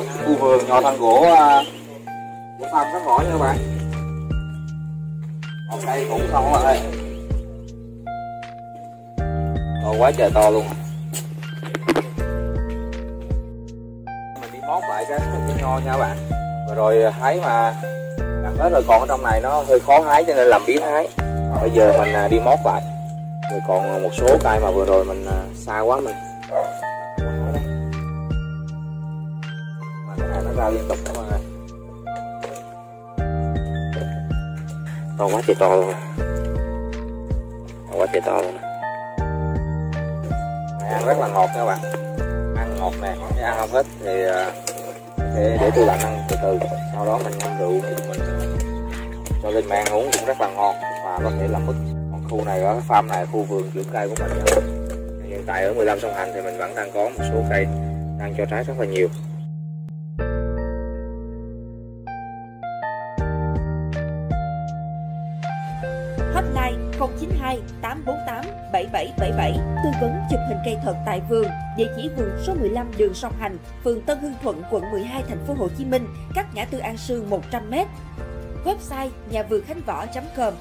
khu vườn nhỏ thân gỗ của farm các ngõ nha các bạn? Hôm cây cũng không các bạn ơi to quá trời to luôn. Mình đi mót lại cái cái nho nha các bạn. Và rồi hái mà đặt hết rồi, còn ở trong này nó hơi khó hái cho nên làm biến hái. Bây giờ mình à, đi mót lại. Rồi còn một số cây mà vừa rồi mình à, xa quá mình. Ra liên tục các bạn ơi to quá trời to luôn to quá trời to luôn này ăn rất là ngọt các bạn. Ăn ngọt nè. Nếu ăn không hết thì à, để để tôi lạnh ăn từ từ. Sau đó mình ngâm rượu. Mình cho lên mang uống cũng rất là ngon và có thể làm mứt còn khu này ở farm này, khu vườn dưỡng cây của mình. Hiện tại ở 15 sông hành thì mình vẫn đang có một số cây đang cho trái rất là nhiều. Hotline 092 848 7777 Tư vấn chụp hình cây thật tại vườn. Địa chỉ vườn số 15 đường Song Hành Phường Tân Hưng Thuận, quận 12, thành phố Hồ Chí Minh. Cách ngã tư An Sương 100m Website nhà vườn khánh võ.com